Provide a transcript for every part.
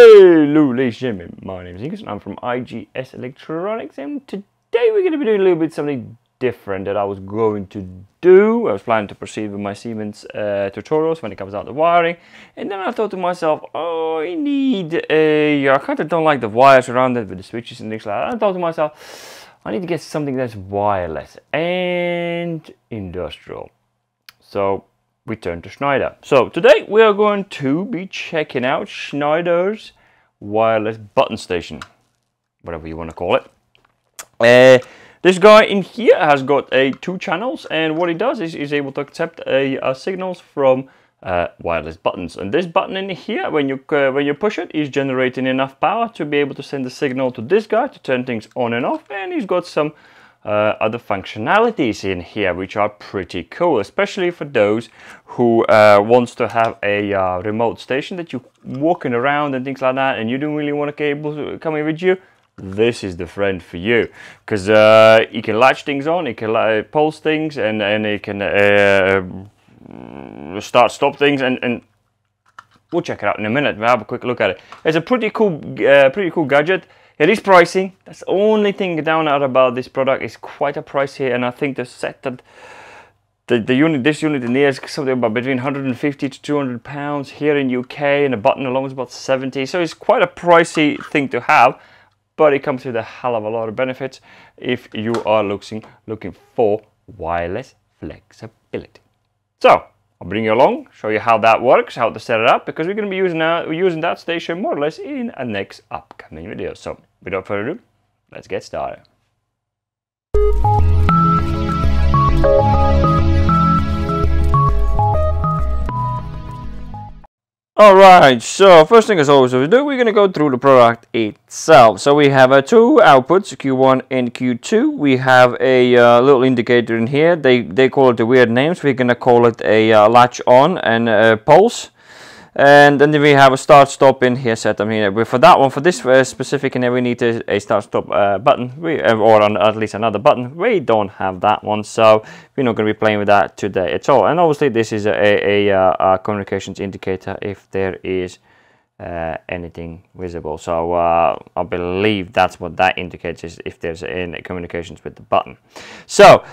Hello ladies and gentlemen, my name is Ingus and I'm from IGS Electronics and today we're going to be doing a little bit something different that I was going to do. I was planning to proceed with my Siemens uh, tutorials when it comes out the wiring and then I thought to myself, oh I need a, I kind of don't like the wires around it with the switches and things like that. I thought to myself, I need to get something that's wireless and industrial. So we turn to Schneider. So today we are going to be checking out Schneider's wireless button station, whatever you want to call it. Uh, this guy in here has got a two channels and what he does is he's able to accept a, a signals from uh, wireless buttons and this button in here when you uh, when you push it is generating enough power to be able to send the signal to this guy to turn things on and off and he's got some uh, other functionalities in here which are pretty cool especially for those who uh, wants to have a uh, remote station that you walking around and things like that and you don't really want a cable coming with you this is the friend for you. Because uh, you can latch things on you can uh, pulse things and and it can uh, start stop things and and we'll check it out in a minute. We'll have a quick look at it. It's a pretty cool pretty cool gadget it is pricey. That's the only thing down out about this product. It's quite a price here, and I think the set that the, the unit, this unit in here is something about between 150 to 200 pounds here in UK, and the button alone is about 70. So it's quite a pricey thing to have, but it comes with a hell of a lot of benefits if you are looking looking for wireless flexibility. So I'll bring you along, show you how that works, how to set it up, because we're going to be using, using that station more or less in a next upcoming video. So without further ado, let's get started. Alright, so first thing as always we do, we're going to go through the product itself. So we have uh, two outputs, Q1 and Q2. We have a uh, little indicator in here. They, they call it the weird names. We're going to call it a uh, latch on and a pulse and then we have a start stop in here set them here. For that one for this uh, specific and we need a, a start stop uh, button. We, uh, or at least another button. We don't have that one so we're not going to be playing with that today at all. And obviously this is a, a, a uh, communications indicator if there is uh, anything visible. So uh, I believe that's what that indicates is if there's any communications with the button. So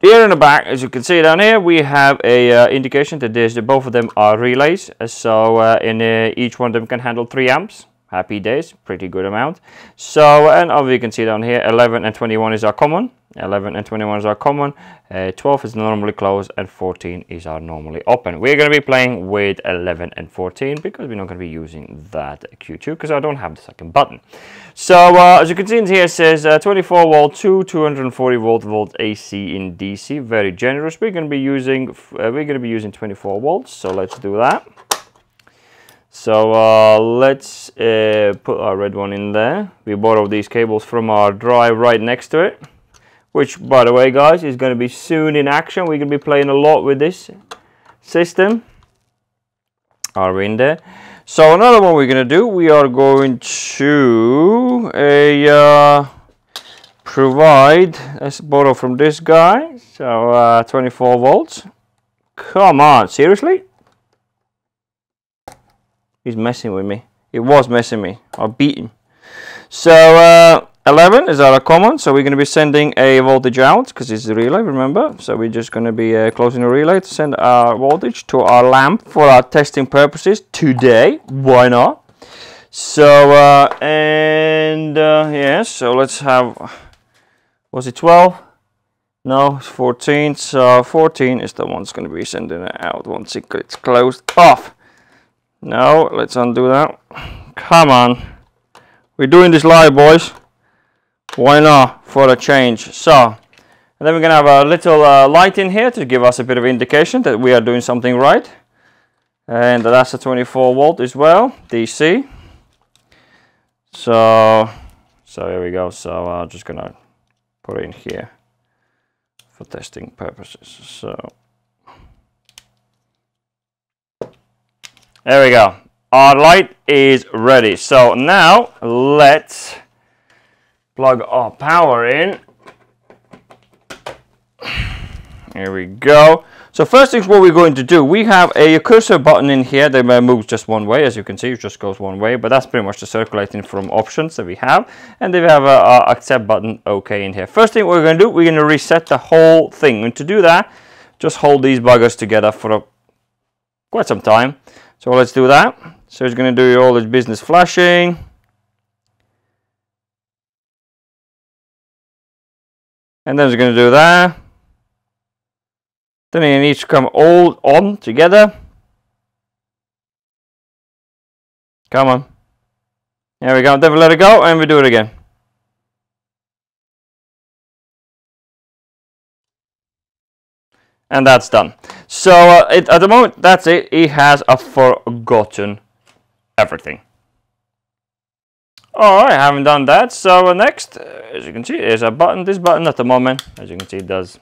here in the back, as you can see down here, we have a uh, indication that both of them are relays. So uh, in uh, each one of them can handle 3 amps. Happy days, pretty good amount. So, and as you can see down here, 11 and 21 is our common. 11 and 21 is our common. Uh, 12 is normally closed and 14 is our normally open. We're going to be playing with 11 and 14 because we're not going to be using that Q2 because I don't have the second button. So uh, as you can see in here it says uh, 24 volt 2 240 volt volt AC in DC. Very generous. We're going to be using uh, we're going to be using 24 volts. So let's do that. So uh, let's uh, put our red one in there. We borrow these cables from our drive right next to it. Which, by the way, guys, is going to be soon in action. We're going to be playing a lot with this system. Are we in there? So another one we're going to do, we are going to a, uh, provide, let's borrow from this guy. So uh, 24 volts. Come on, seriously? He's messing with me. It was messing me. I beat him. So uh, 11 is our common. So we're going to be sending a voltage out because it's a relay, remember? So we're just going to be uh, closing the relay to send our voltage to our lamp for our testing purposes today. Why not? So, uh, and uh, yes, so let's have, was it 12? No, it's 14. So 14 is the one that's going to be sending it out once it's closed off. No, let's undo that. Come on. We're doing this live, boys. Why not? For a change. So, and then we're going to have a little uh, light in here to give us a bit of indication that we are doing something right. And that's a 24 volt as well, DC. So, so here we go. So I'm just going to put it in here for testing purposes. So. There we go. Our light is ready. So now let's plug our power in. Here we go. So first things what we're going to do, we have a cursor button in here that moves just one way, as you can see, it just goes one way, but that's pretty much the circulating from options that we have. And then we have a, a accept button, okay, in here. First thing we're going to do, we're going to reset the whole thing. And to do that, just hold these buggers together for a, quite some time. So let's do that. So he's going to do all his business flashing. And then he's going to do that. Then he needs to come all on together. Come on. There we go. Then we let it go and we do it again. And that's done. So uh, it, at the moment, that's it. He has a forgotten everything. Alright, haven't done that. So uh, next, uh, as you can see, is a button. This button at the moment, as you can see, does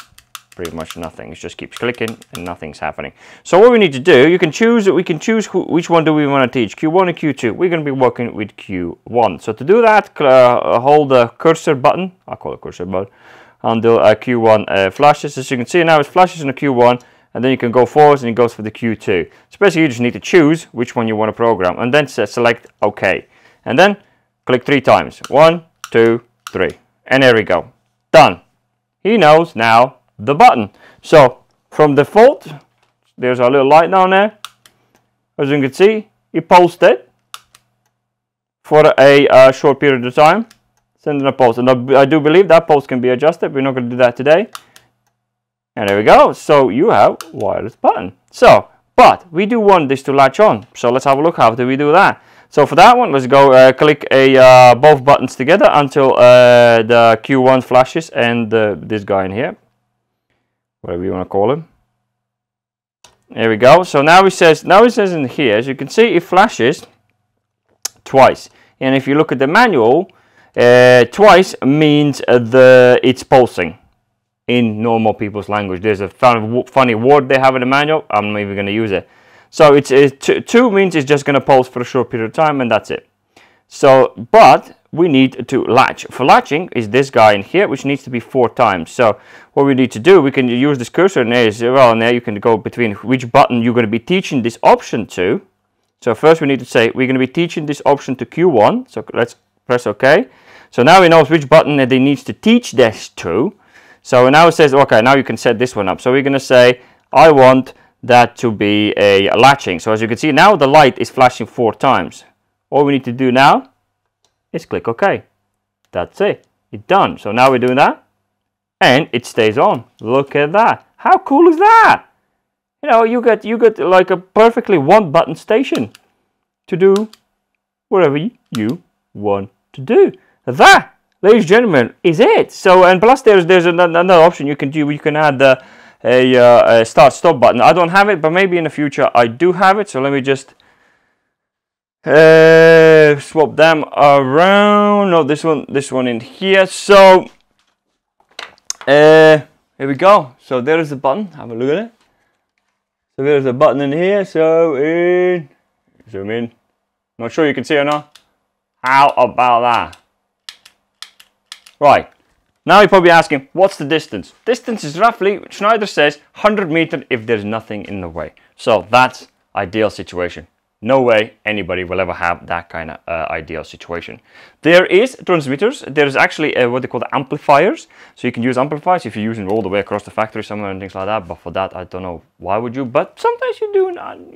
pretty much nothing. It just keeps clicking and nothing's happening. So what we need to do, you can choose, that we can choose who, which one do we want to teach, Q1 or Q2. We're going to be working with Q1. So to do that, uh, hold the cursor button, I call it cursor button, until uh, Q1 uh, flashes. As you can see now, it flashes in the Q1 and then you can go forwards and it goes for the Q2. So basically you just need to choose which one you want to program and then select OK. And then click three times. One, two, three. And there we go. Done. He knows now the button. So from default, there's a little light down there. As you can see, it posted for a, a short period of time. Sending a post. And I do believe that post can be adjusted. We're not going to do that today. And there we go. So you have wireless button. So, but we do want this to latch on. So let's have a look. How do we do that? So for that one, let's go uh, click a uh, both buttons together until uh, the Q1 flashes and this guy in here whatever you want to call him. There we go. So now it says, now it says in here, as you can see, it flashes twice. And if you look at the manual, uh, twice means the it's pulsing in normal people's language. There's a funny word they have in the manual. I'm not even going to use it. So it's, it's two means it's just going to pulse for a short period of time and that's it. So, but we need to latch. For latching is this guy in here, which needs to be four times. So what we need to do, we can use this cursor and there, well, now you can go between which button you're going to be teaching this option to. So first we need to say we're going to be teaching this option to Q1. So let's press OK. So now we know which button that it needs to teach this to. So now it says, okay, now you can set this one up. So we're going to say, I want that to be a latching. So as you can see, now the light is flashing four times. All we need to do now is click OK. That's it. It's done. So now we're doing that and it stays on. Look at that. How cool is that? You know, you get you get like a perfectly one button station to do whatever you want to do. That, ladies and gentlemen, is it. So and plus there's there's another option you can do. You can add a, uh, a start stop button. I don't have it, but maybe in the future I do have it. So let me just uh, swap them around no this one this one in here so uh, here we go so there is the button have a look at it so there's a button in here so in zoom in not sure you can see or not how about that? Right. Now you're probably asking what's the distance? Distance is roughly Schneider says 100 meter if there's nothing in the way. So that's ideal situation no way anybody will ever have that kind of uh, ideal situation. There is transmitters, there's actually uh, what they call the amplifiers. So you can use amplifiers if you're using all the way across the factory somewhere and things like that. But for that, I don't know why would you, but sometimes you do,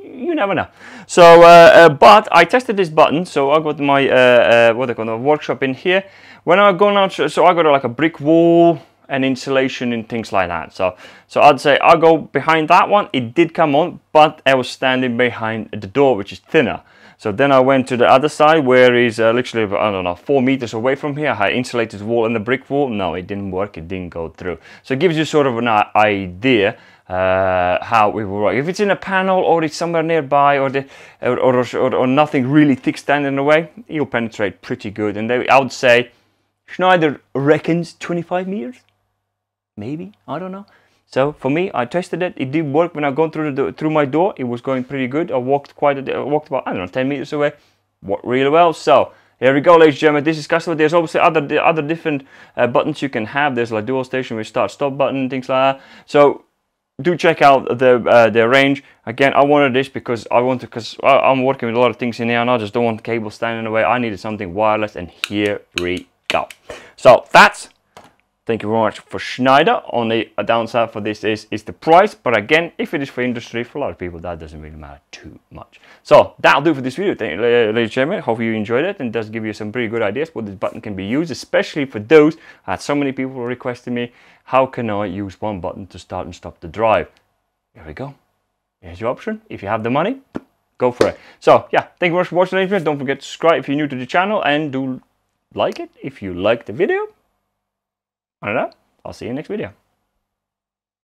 you never know. So, uh, uh, but I tested this button. So I got my, uh, uh, what they call the workshop in here. When I go out, so I got like a brick wall, and insulation and things like that. So, so I'd say I'll go behind that one. It did come on, but I was standing behind the door, which is thinner. So then I went to the other side where is uh, literally, I don't know, four meters away from here. I insulated wall and the brick wall. No, it didn't work. It didn't go through. So it gives you sort of an idea uh, how it will work. If it's in a panel or it's somewhere nearby or, the, or, or, or, or nothing really thick standing in way, you'll penetrate pretty good. And they, I would say Schneider reckons 25 meters maybe. I don't know. So for me I tested it. It did work when I gone through the through my door. It was going pretty good. I walked quite a I walked about I don't know 10 meters away. Worked really well. So here we go ladies and gentlemen. This is customer. There's obviously other other different uh, buttons you can have. There's like dual station with start stop button things like that. So do check out the uh, the range. Again, I wanted this because I wanted because I'm working with a lot of things in here and I just don't want the cable standing in the way. I needed something wireless and here we go. So that's Thank you very much for Schneider. Only a downside for this is, is the price. But again, if it is for industry, for a lot of people, that doesn't really matter too much. So that'll do for this video, Thank you, ladies and gentlemen. Hope you enjoyed it and does give you some pretty good ideas what this button can be used, especially for those. I had so many people requesting me, how can I use one button to start and stop the drive? Here we go. Here's your option. If you have the money, go for it. So yeah, thank you very much for watching, ladies Don't forget to subscribe if you're new to the channel and do like it if you like the video. I don't know. I'll see you in next video.